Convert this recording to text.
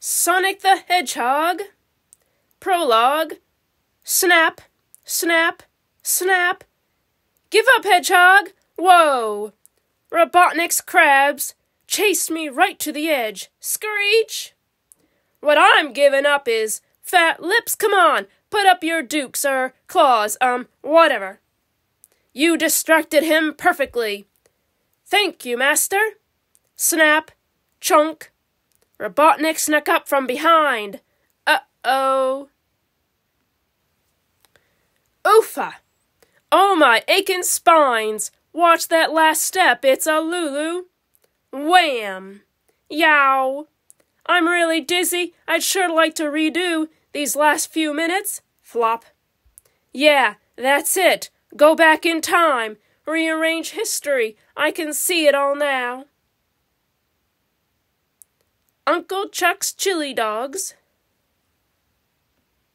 Sonic the Hedgehog. Prologue. Snap, snap, snap. Give up, Hedgehog! Whoa! Robotnik's crabs chased me right to the edge. Screech! What I'm giving up is fat lips. Come on, put up your dukes or claws, um, whatever. You distracted him perfectly. Thank you, master. Snap, chunk. Robotnik snuck up from behind. Uh oh. Oofa! Oh, my aching spines! Watch that last step, it's a Lulu. Wham! Yow! I'm really dizzy. I'd sure like to redo these last few minutes. Flop. Yeah, that's it. Go back in time. Rearrange history. I can see it all now. Uncle Chuck's Chili Dogs.